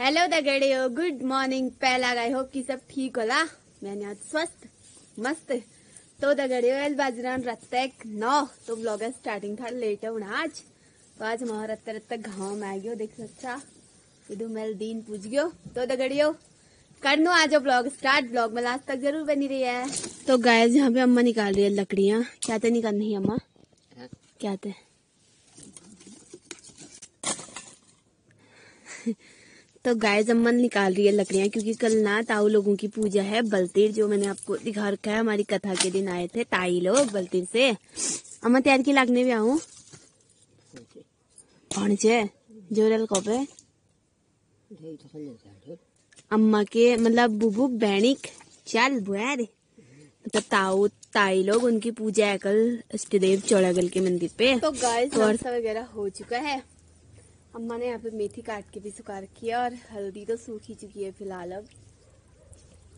Hello दगड़ियो good morning पहला I hope कि सब ठीक होला मैंने आज स्वस्थ मस्त तो दगड़ियो एल बाजरान रत्तक नौ तो ब्लॉग स्टार्टिंग था लेट है आज तो आज हमारा रत्ते रत्ते गाँव में आ गयो देख सकता इधर मेल दिन पूछ गयो तो दगड़ियो कर नो आज ब्लॉग स्टार्ट ब्लॉग में लास्ट तक ज़रूर बनी रही है तो गाय यहाँ पे अम्मा निकाल रही है लकड़ियाँ क्या तो निकालनी है अम्मा क्या थे तो गाय जम्मन निकाल रही है लकड़ियाँ क्योंकि कल ना ताऊ लोगों की पूजा है। बलतीर जो मैंने आपको दिखा रखा है हमारी कथा के दिन आए थे ताई लोग बलतीर से। अम्मा तैयार की लागने भी आऊ? कौन जोरल कौपे अम्मा के मतलब बुबू बैनिक चल बुआर। मतलब ताऊ ताई लोग उनकी पूजा है कल इष्टदेव चौड़ागल के मंदिर पे। तो गाय वगैरह हो चुका है। अम्मा ने यहाँ पे मेथी काट के भी सुखा रखी है और हल्दी तो सूख ही चुकी है फ़िलहाल अब।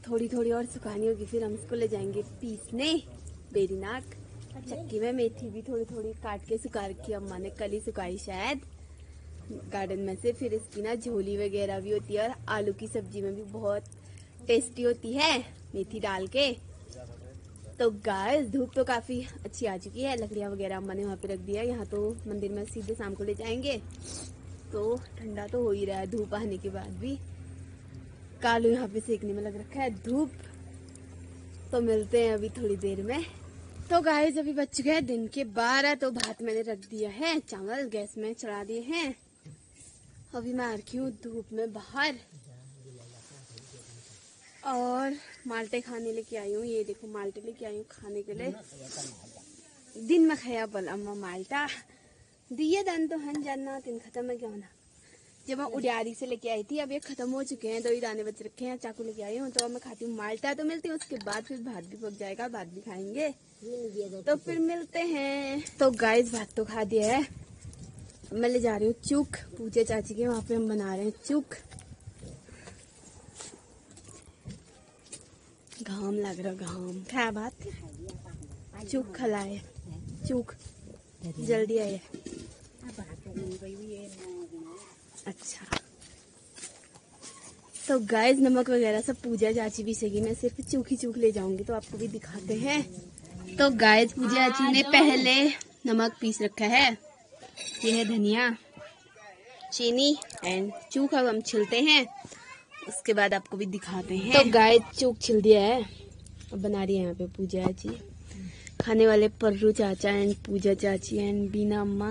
थोड़ी थोड़ी और सुखानी होगी फिर हम इसको ले जाएँगे पीसने। बेरीनाक। चक्की में मेथी भी थोड़ी थोड़ी काट के सुखा रखी है अम्मा ने कल ही सुखाई शायद। गार्डन में से फिर इसकी ना झोली वगैरह भी होती है और आलू की सब्ज़ी में भी बहुत टेस्टी होती है मेथी डाल के। तो गाय धूप तो काफ़ी अच्छी आ चुकी है लकड़ियाँ वगैरह अम्मा ने वहाँ पे रख दिया यहाँ तो मंदिर में सीधे शाम को ले जाएँगे। तो ठंडा तो हो ही रहा है, धूप आने के बाद भी। कालू यहाँ पे सेकने में लग रखा है, धूप। तो मिलते हैं अभी थोड़ी देर में। तो गाय अभी बच गए दिन के बारह तो भात मैंने रख दिया है, चावल, गैस में चढ़ा दिए हैं। अभी मैं आ रखी हूँ धूप में बाहर। और माल्टे खाने लेके आई हूँ, ये देखो माल्टे लेके आई हूँ खाने के लिए। दिन में खाया बल, अम्मा माल्टा। दिए दान तो हन जानना तीन खत्म है क्या होना। जब मैं उड़ियारी से लेके आई थी, अब ये खत्म हो चुके हैं, दो ही दाने बच रखे हैं, चाकू लेके आई हूँ तो मैं खाती हूँ माल्टा तो मिलती है, उसके बाद फिर भात भी पक जाएगा, भात भी खाएँगे। तो फिर मिलते हैं। तो गाइस भात तो खा दिया है। मैं ले जा रही हूँ चूक, पूजे चाची के वहाँ पे हम बना रहे हैं चूक। घाम लग रहा, घाम। क्या बात चूक खलाए चूक। जल्दी आए अच्छा। तो गाइस नमक वगैरह सब पूजा चाची भी सही मैं सिर्फ़ चूखी चूक ले जाऊँगी तो आपको भी दिखाते हैं। तो गाइस पूजा चाची ने पहले नमक पीस रखा है। ये है धनिया चीनी एंड चूख अब हम छिलते हैं। उसके बाद आपको भी दिखाते हैं। तो गाय चूक छिल दिया है। अब बना रही है यहाँ पे पूजा जी खाने वाले पर्रू चाचा एंड पूजा चाची एंड बीना अम्मा।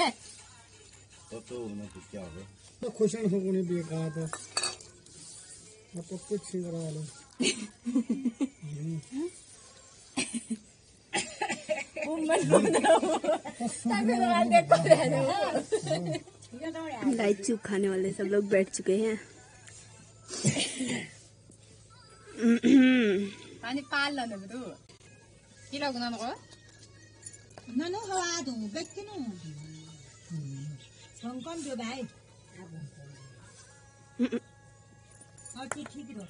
चालेल खुशाने जाऊ गाव खुशन हो कोणी बेकार आपण कुछ करा आलो लाइट चूक खाने वाले सब लोग बैठ चुके हैं। पानी पाल लो बरु। के लगु ननको ननु हवा दु बेकिनु संकन जो भाई और ठीक ठीक रो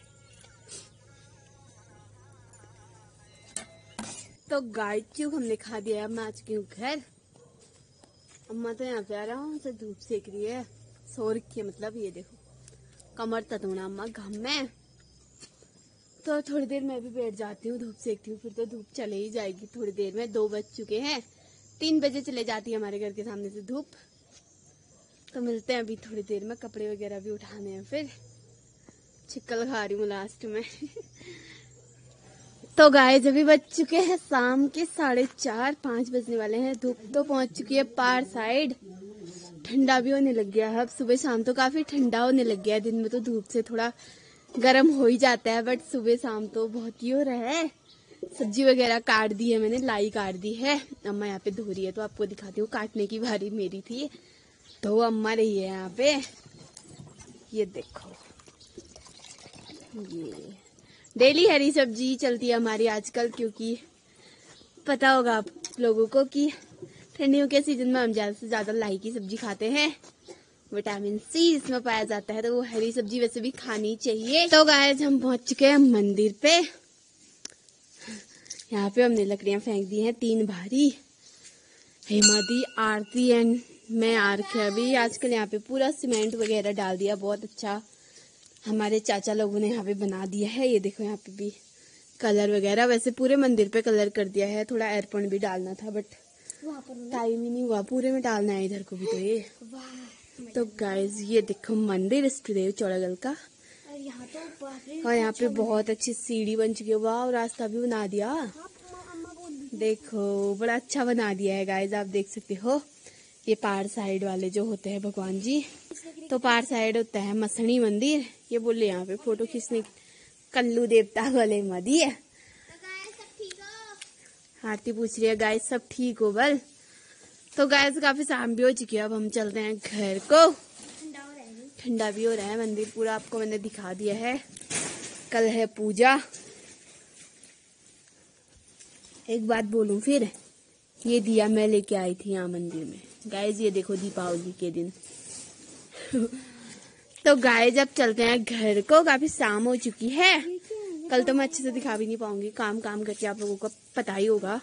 तो गाय चूक हमने खा दिया अब मैं आ चुकी हूँ घर अम्मा तो यहाँ पे आ रहा हूँ उसे धूप सेक रही है सो रखी है मतलब ये देखो कमर ततोना अम्मा घम में तो थोड़ी देर मैं भी बैठ जाती हूँ धूप सेकती हूँ फिर तो धूप चले ही जाएगी थोड़ी देर में दो बज चुके हैं तीन बजे चले जाती है हमारे घर के सामने से धूप तो मिलते हैं अभी थोड़ी देर में, कपड़े वगैरह भी उठाने हैं फिर। चिक्कल खा रही हूँ लास्ट में। तो गाय जब भी बज चुके हैं शाम के साढ़े चार, पाँच बजने वाले हैं। धूप तो पहुँच चुकी है पार साइड ठंडा भी होने लग गया है। अब सुबह शाम तो काफ़ी ठंडा होने लग गया है। दिन में तो धूप से थोड़ा गर्म हो ही जाता है बट सुबह शाम तो बहुत ही हो रहा है। सब्ज़ी वगैरह काट दी है मैंने, लाई काट दी है। अम्मा यहाँ पे धो रही है तो आपको दिखाती हूँ, काटने की बारी मेरी थी। तो अम्मा रही है यहाँ पे। ये देखो। ये। डेली हरी सब्ज़ी चलती है हमारी आजकल क्योंकि पता होगा आप लोगों को कि ठंडियों के सीज़न में हम ज़्यादा से ज़्यादा लाई की सब्ज़ी खाते हैं। विटामिन सी इसमें पाया जाता है तो वो हरी सब्ज़ी वैसे भी खानी चाहिए। तो गाय हम पहुँच चुके हैं मंदिर पे। यहाँ पे हमने लकड़ियाँ फेंक दी हैं, तीन भारी। हेमादी आरती एंड मैं आर्क है अभी। आजकल यहाँ पे पूरा सीमेंट वगैरह डाल दिया। बहुत अच्छा हमारे चाचा लोगों ने यहाँ पे बना दिया है। ये देखो यहाँ पे भी कलर वगैरह। वैसे पूरे मंदिर पे कलर कर दिया है। थोड़ा एयरपोर्ट भी डालना था बट टाइम ही नहीं हुआ। पूरे में डालना है इधर को भी तो ये। तो गाइज़ ये देखो मंदिर इष्टदेव चौड़ागल का। और यहाँ पे बहुत अच्छी सीढ़ी बन चुकी है। वाह रास्ता भी बना दिया। देखो बड़ा अच्छा बना दिया है गाइज़ आप देख सकते हो। ये पार साइड वाले जो होते हैं भगवान जी तो पार साइड होता है मसणी मंदिर। ये बोले यहाँ पे फ़ोटो खींचने कल्लू देवता वाले मदी है। आरती पूछ रही है गाय सब ठीक हो बल? तो गाइस काफ़ी शाम भी हो चुकी है, अब हम चलते हैं घर को। ठंडा भी हो रहा है, मंदिर पूरा आपको मैंने दिखा दिया है। कल है पूजा। एक बात बोलूँ फिर, ये दिया मैं लेके आई थी यहाँ मंदिर में। गाइज़ ये देखो दीपावली के दिन। तो गाय जब चलते हैं घर को। काफ़ी शाम हो चुकी है। कल तो मैं अच्छे से दिखा भी नहीं पाऊँगी। काम काम करके आप लोगों को पता ही होगा।